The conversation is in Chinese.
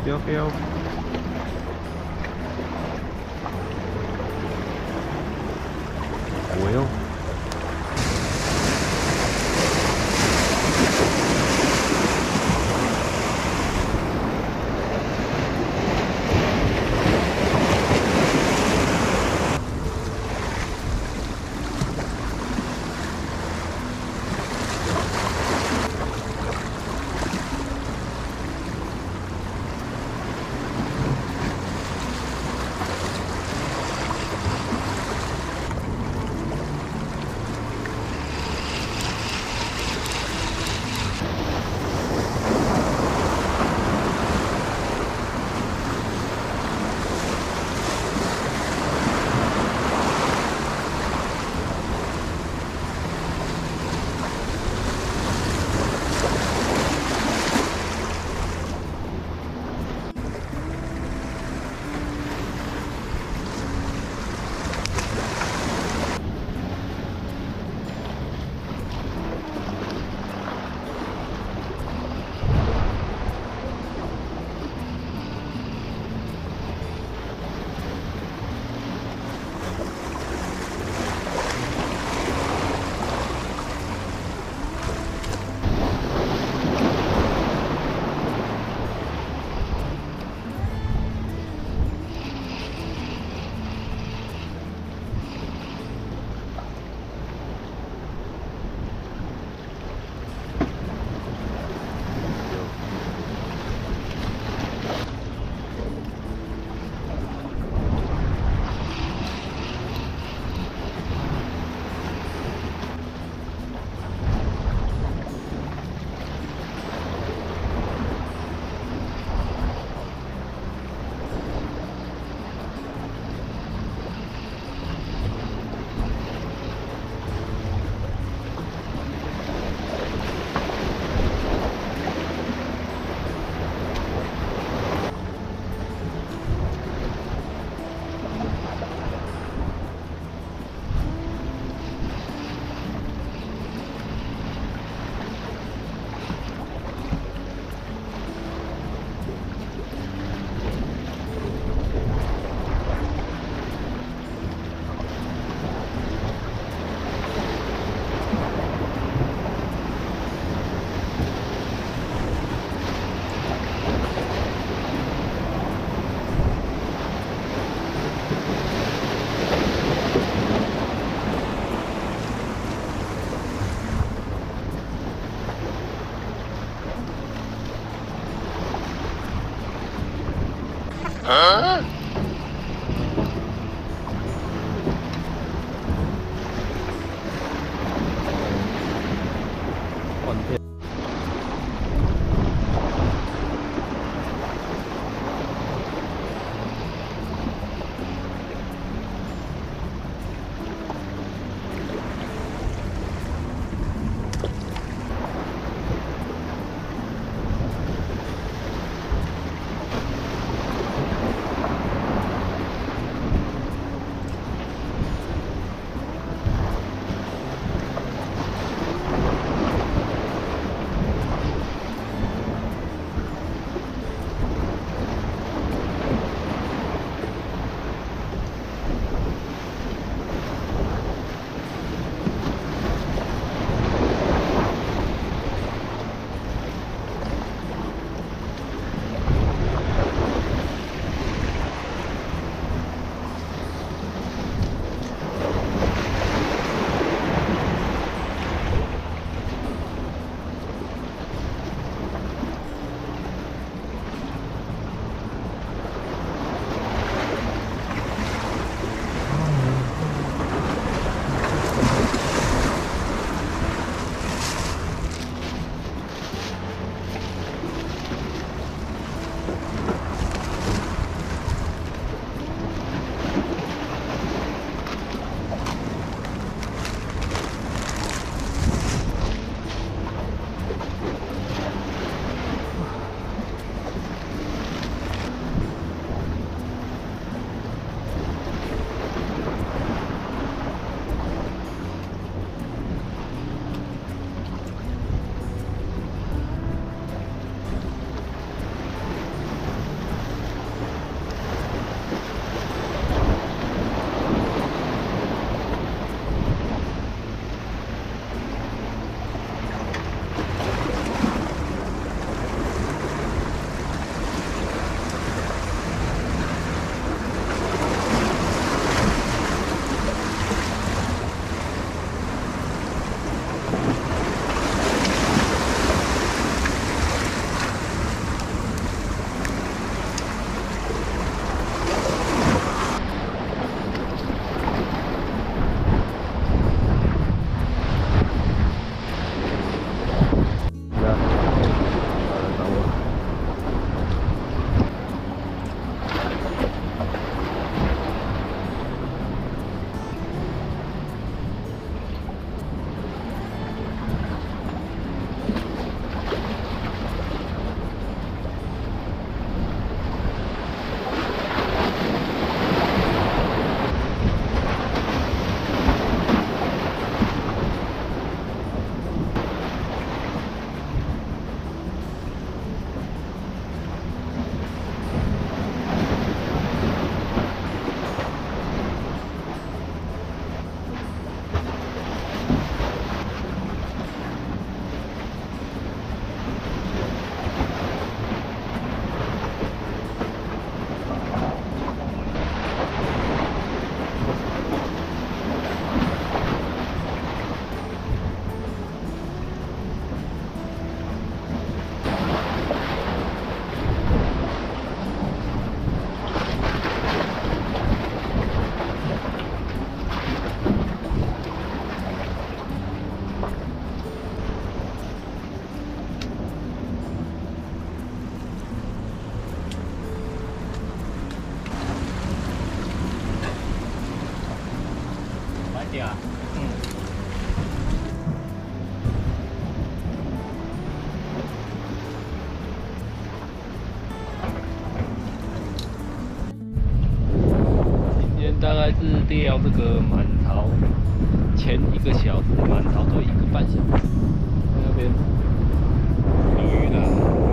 Okay, okay, okay. Oil. Hả? 对啊嗯。今天大概是钓这个满潮前一个小时满潮后一个半小时。那边。有鱼了